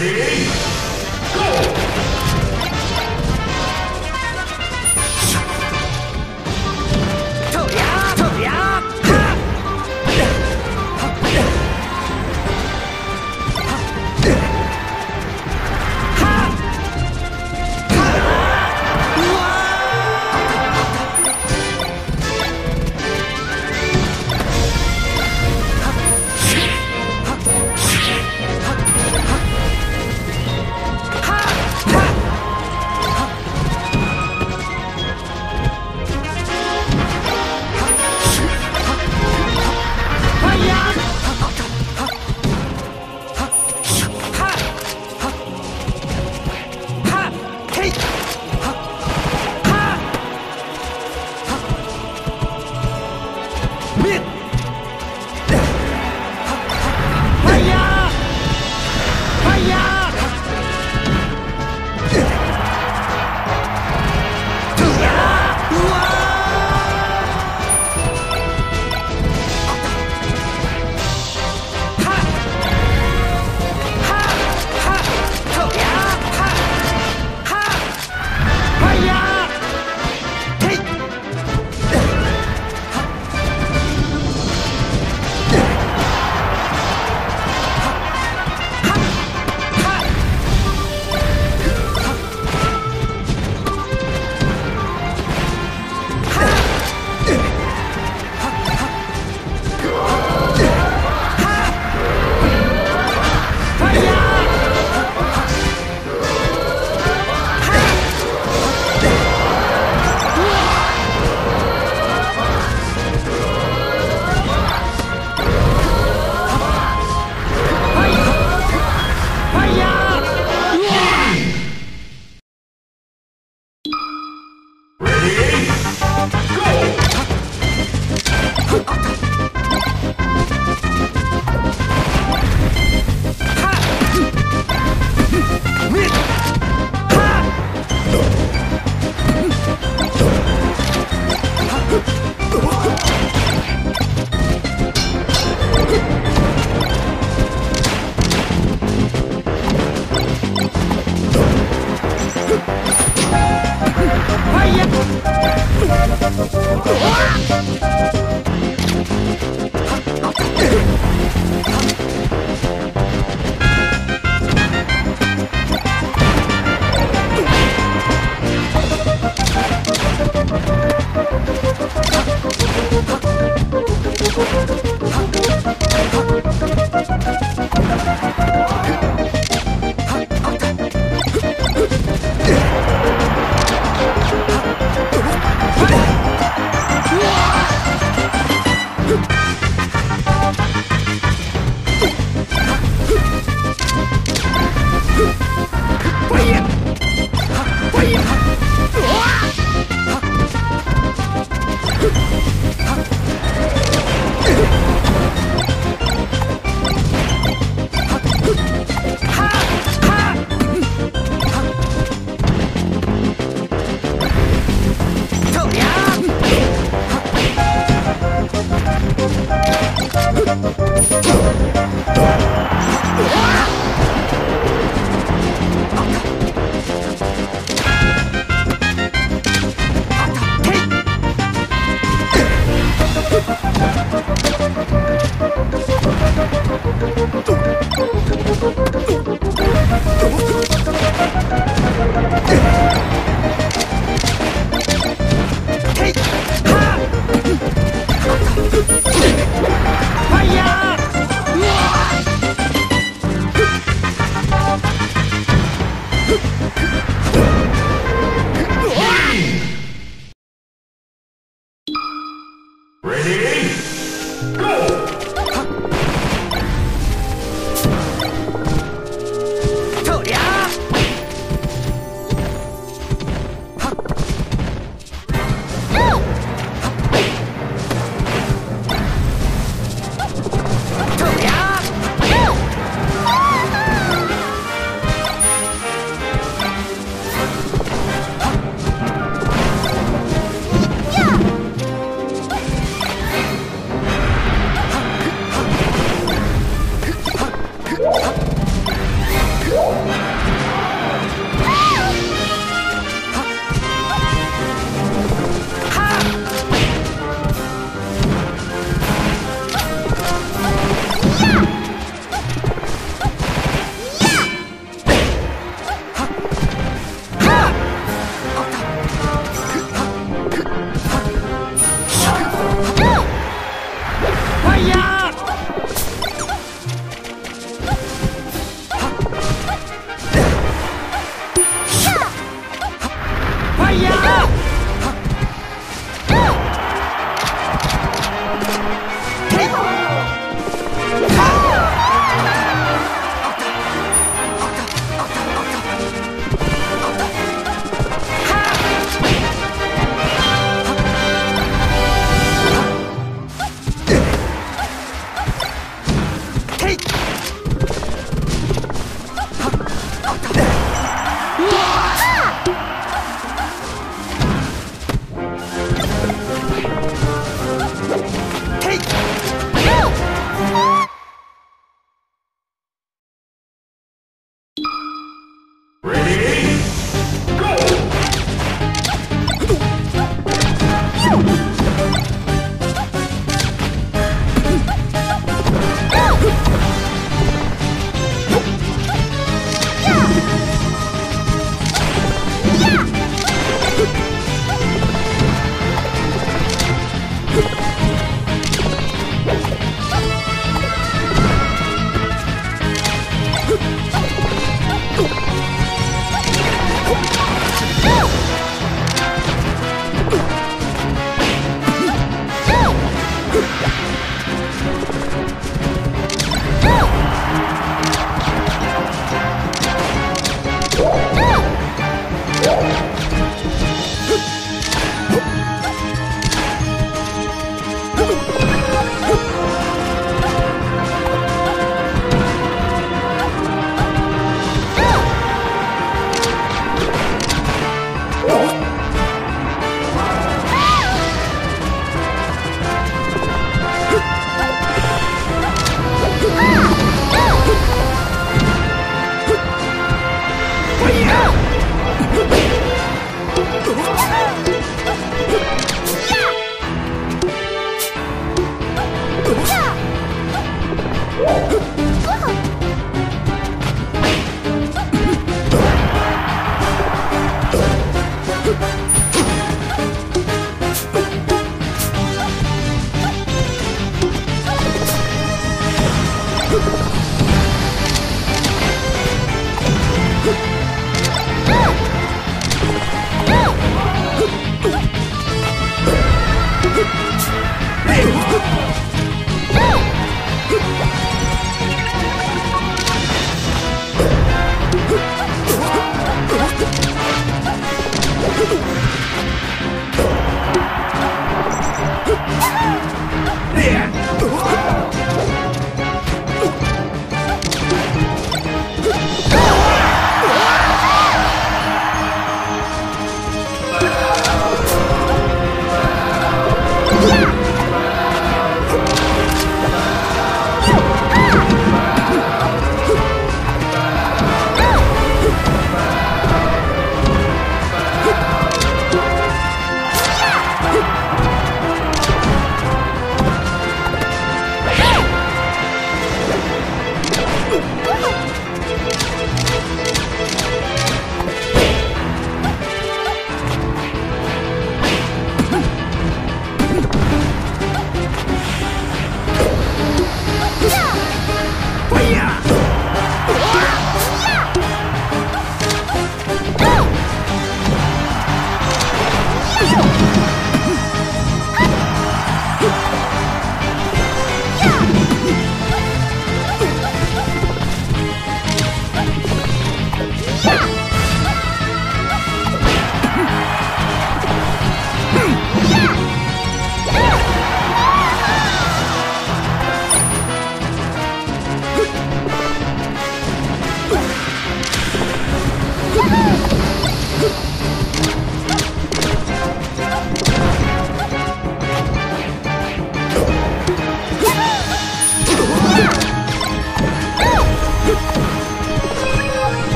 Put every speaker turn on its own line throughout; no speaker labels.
Ready? Huh!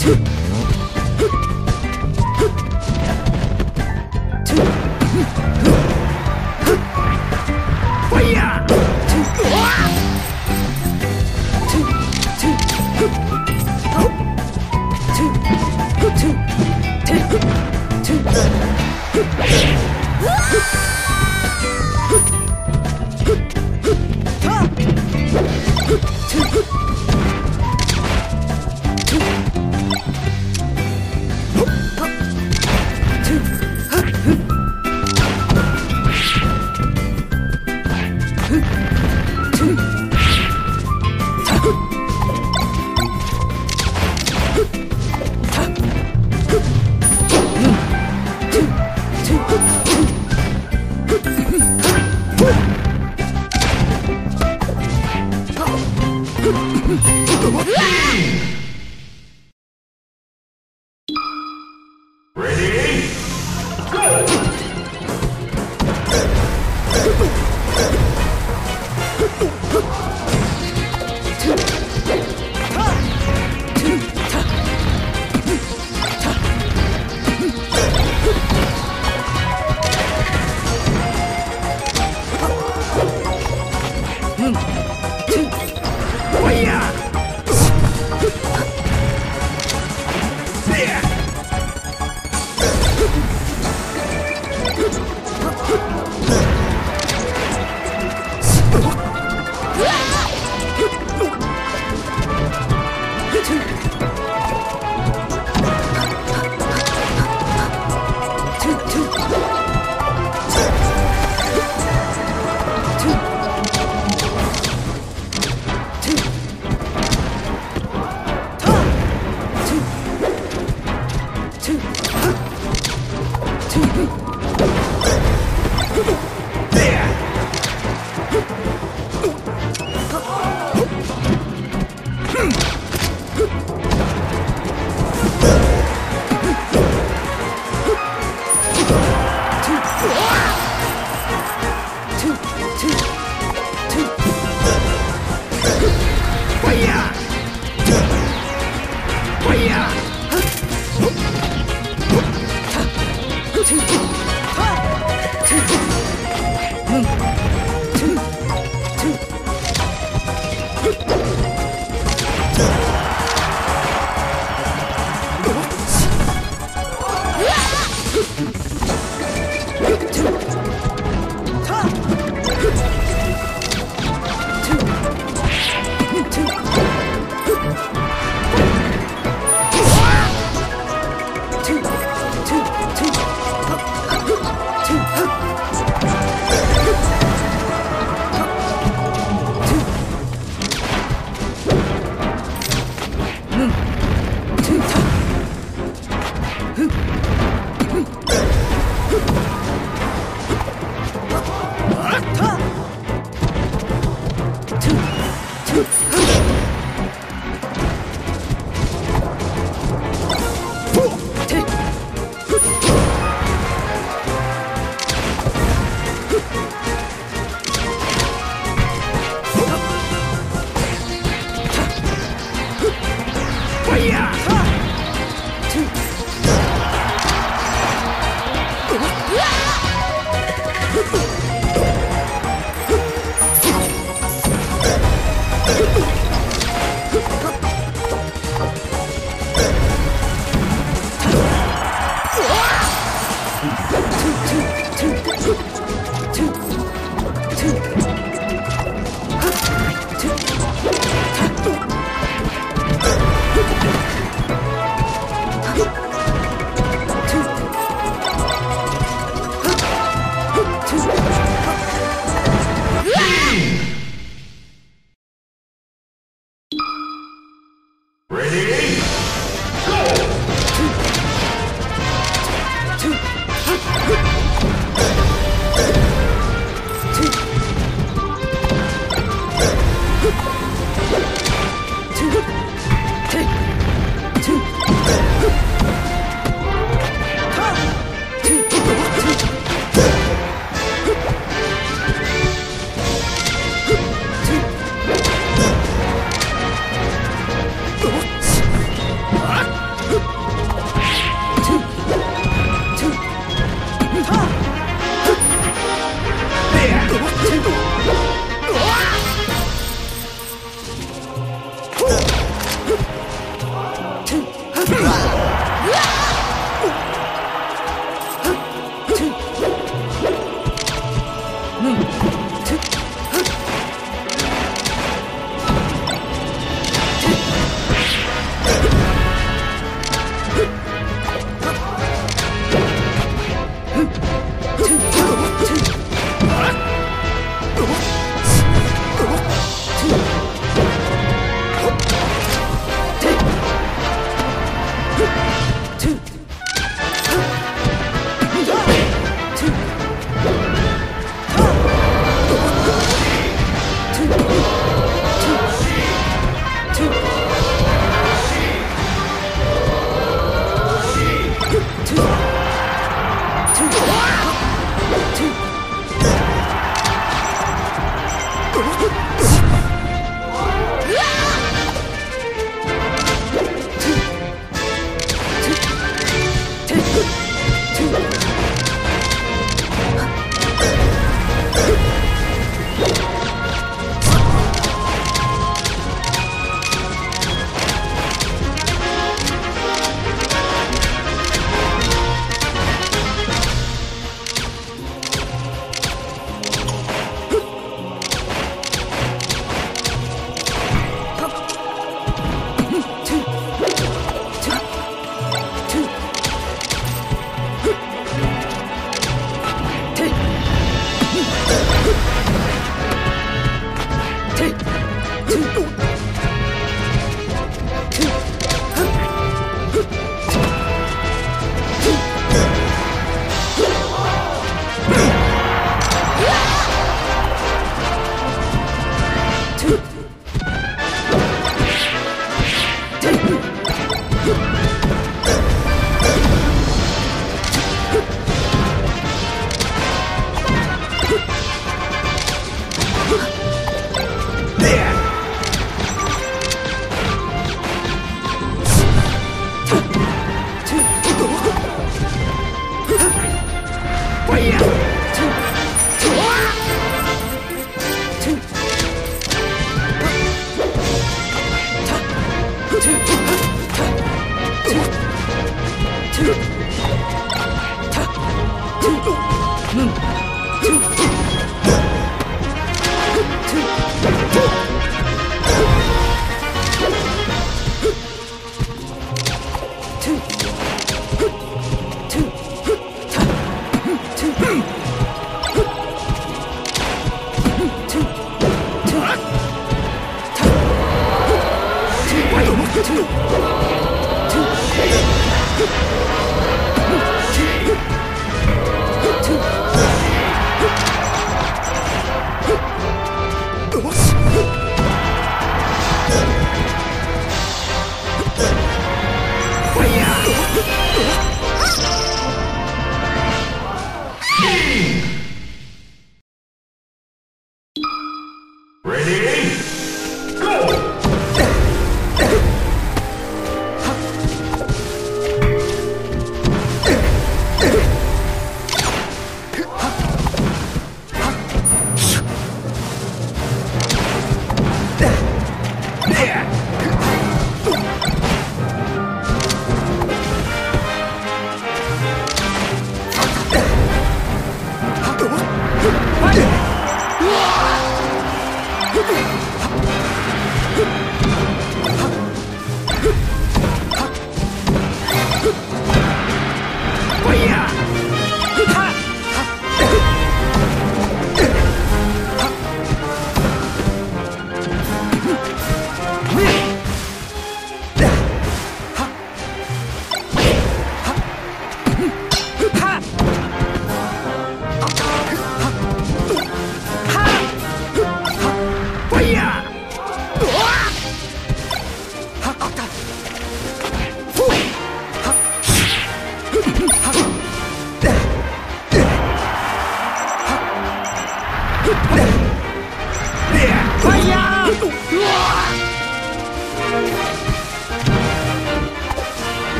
Two.